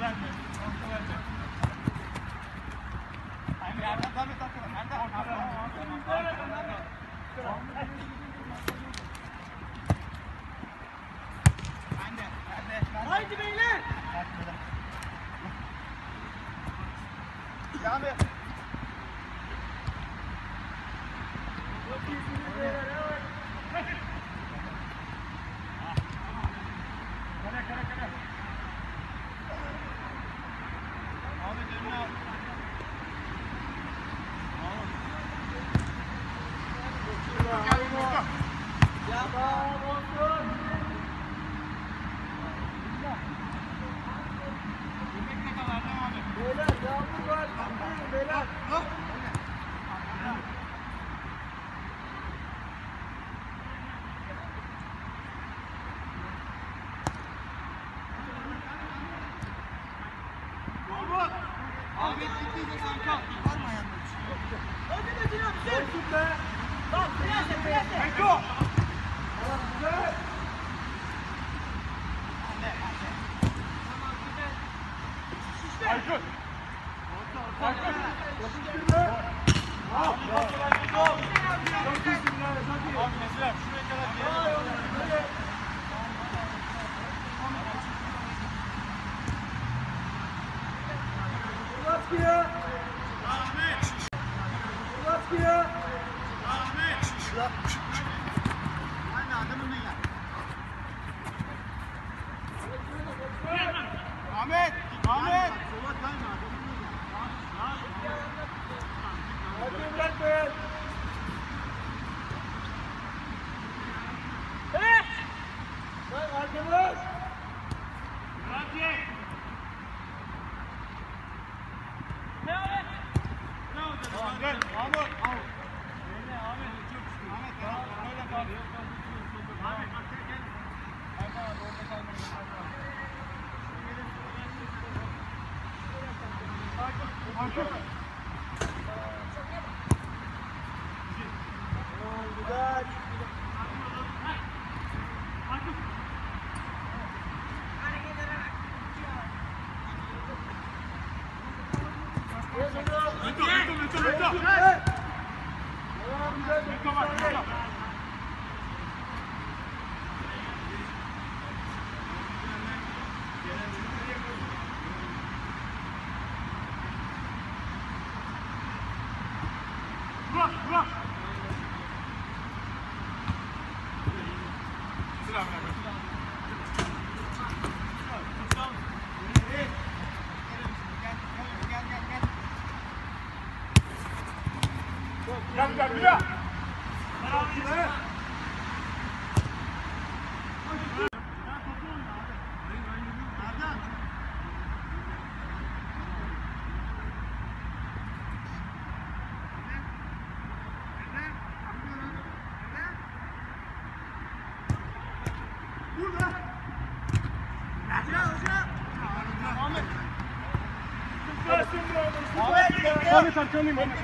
রাখবেন Şuraya kadar Baskıya. Ahmet. Baskıya. Ahmet. Thank you. Давай, Артём, и мама.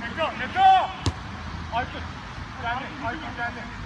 Let's go, let's go! I should stand it, I should stand it.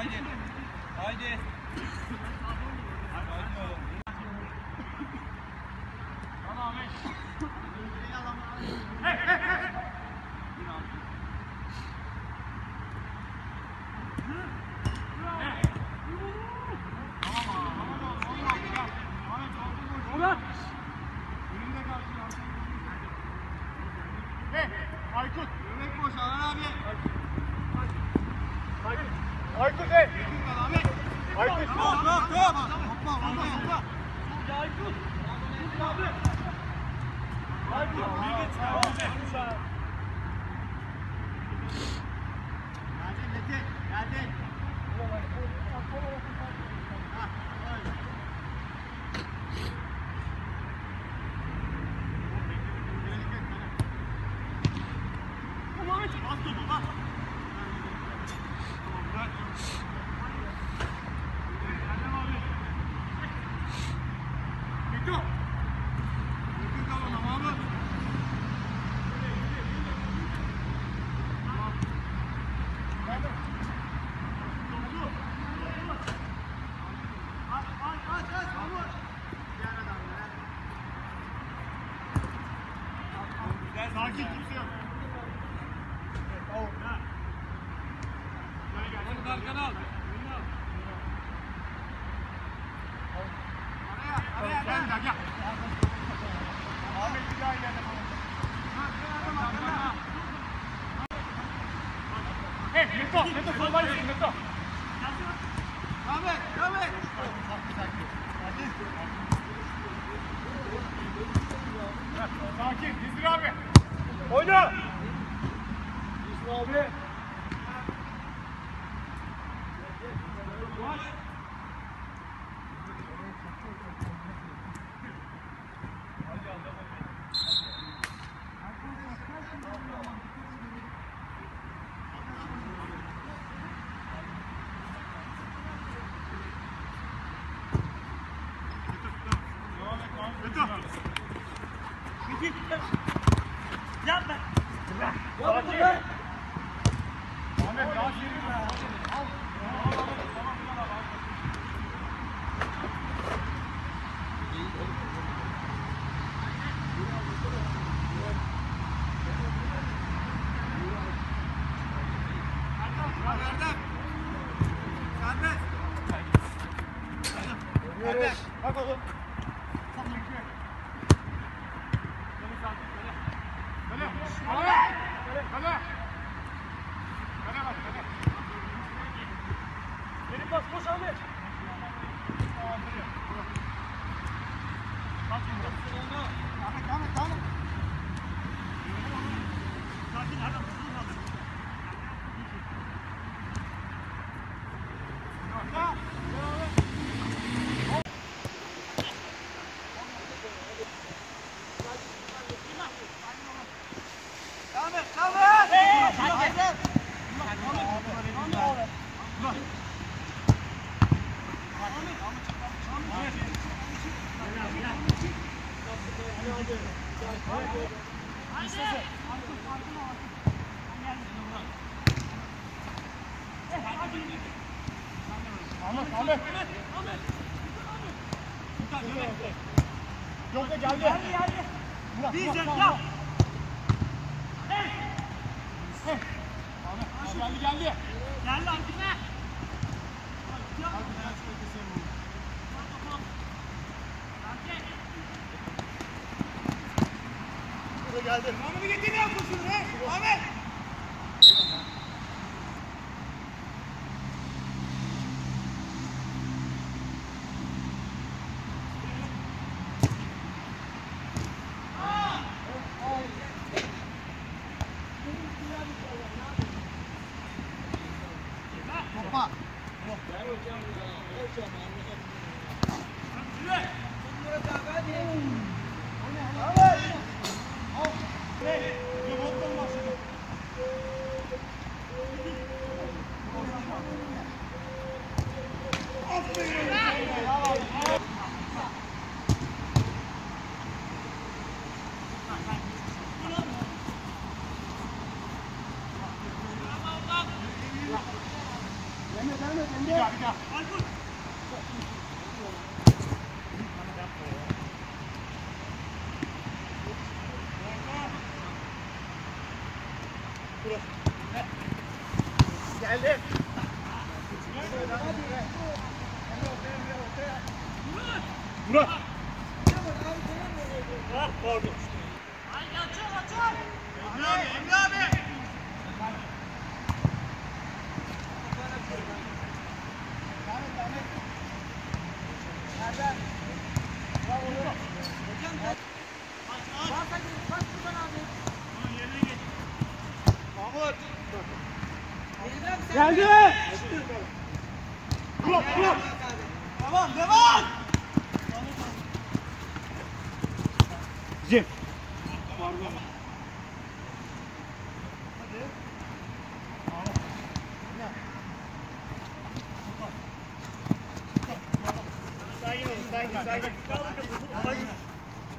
Haydi haydi Aykut. Göbek boş Alan abi. Aykut. Aykut hey. Aykut. Tamam tamam tamam. Hoppa hoppa hoppa. Aykut. Abi. Geldin Metin. Geldin. Hah, öyle. Ahmet. Bas topu bas. Arkana al. Al. Araya araya Gel. Ahmet bir daha ileride falan. Hey Meto, Meto soldan yürü Meto. Ahmet Ahmet. Sakin, Dizdir abi. Oyna. Dizdir abi. I don't know. Ahmet, Ahmet. Yok da geldi. Geldi geldi. Burak, sen Burak, yap. Burak. Ahmet, geldi geldi. Geldi Akif'e. Burada geldi. Ahmet'i getir ya koşun. Ahmet.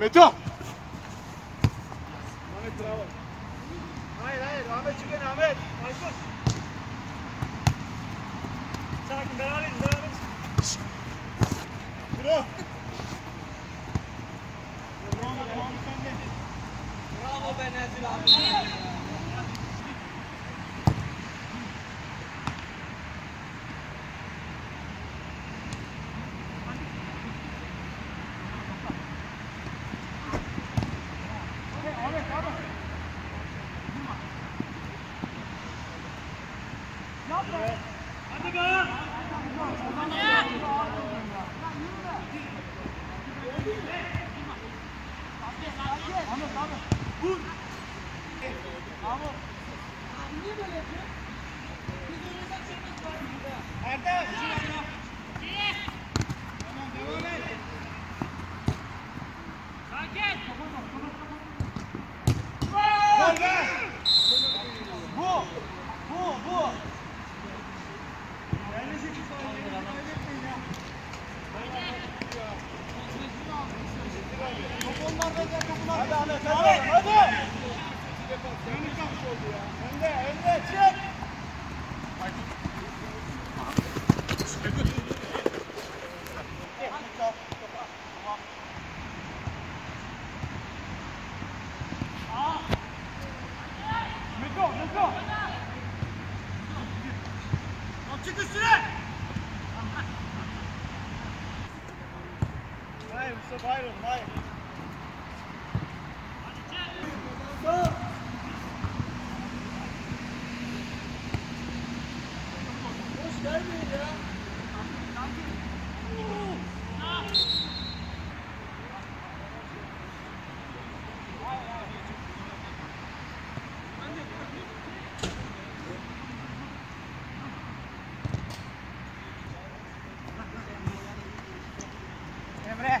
Beto. Ahmet bravo. Hayır hayır Ahmet çıkın Ahmet. Aykut. Sakin beraberiz beraberiz. Bravo. Bravo, bravo, sen de. Bravo be Nezil abi. Ahmet, Ahmet. Hadi be. Ahmet, Ahmet. Vur. Ahmet. Niye böyle yapıyor? Biz oynayacak şeyimiz var burada. Erdem. Tamam, devam et. Sakin. Gol be. Bu. Bu. Yerleşik sahneyi kaybetmeyin ya. Top onlarda gel topun Hadi Ahmet, hadi. Hadi. Yanlış yapmış oldu ya. Önde, önde, çık. Meto, Çık üstüne. Hayır Mustafa hayır oğlum hayır. Hoş gelmeyin ya. Emre.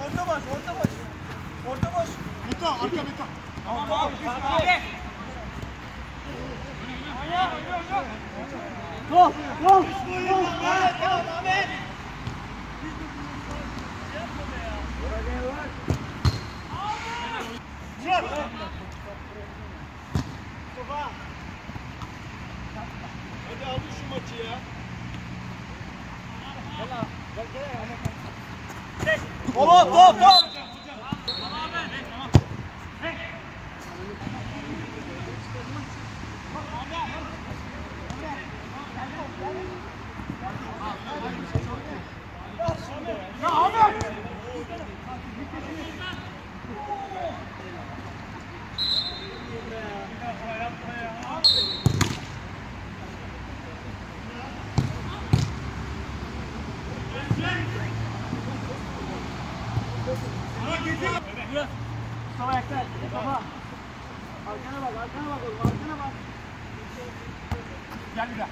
orta boş, orta boş, orta boş. Orta boş. Mito, arka Mito. Tamam abi, düşme abi. Abi. Gol, gol. Ahmet, tamam Ahmet. Murat. Mustafa. Hadi alın şu maçı ya. Oğlum top top. Ya Ahmet. Arkana bak, arkana bak oğlum, arkana bak. Gel bir daha.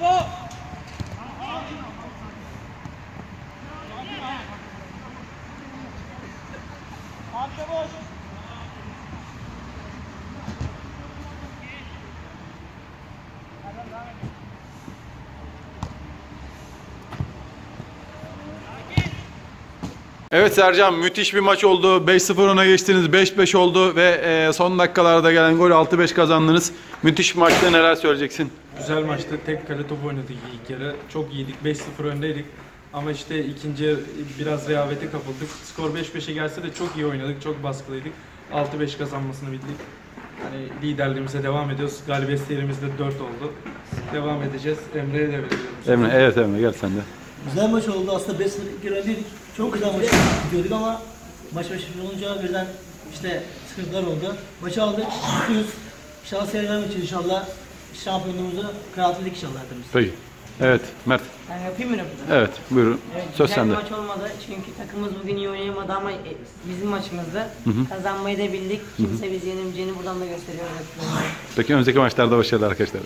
Bravo. Arka boş. Evet Sercan müthiş bir maç oldu. 5-0 öne geçtiniz. 5-5 oldu ve e, son dakikalarda gelen gol 6-5 kazandınız. Müthiş bir maçta neler söyleyeceksin? Güzel maçtı. Tek kale top oynadık ilk yarı. Çok iyiydik. 5-0 öndeydik. Ama işte ikinci biraz rehavete kapıldık. Skor 5-5'e gelse de çok iyi oynadık. Çok baskılıydık. 6-5 kazanmasını bildik. Hani liderliğimize devam ediyoruz. Galibiyet serimizde 4 oldu. Devam edeceğiz. Emre'ye de veriyorum. Emre, evet Emre gel sen de. Güzel maç oldu aslında 5-0 ilk yarı öndeydik. Çok güzel maç gidiyorduk ama maç başı olunca birden işte sıkıntılar oldu. Maçı aldık, mutluyuz. İnşallah seyirciler için inşallah şampiyonluğumuzu garantiledik inşallah hepimiz. Peki. Evet Mert. Ben yapayım mı röportajı? Evet buyurun. Evet, Söz güzel sende. bir maç olmadı çünkü takımımız bugün iyi oynayamadı ama e, bizim maçımızda kazanmayı da bildik. Kimse bizi yenemeyeceğini buradan da gösteriyor. rakiplerimize. Peki önümüzdeki maçlarda başarılar arkadaşlar.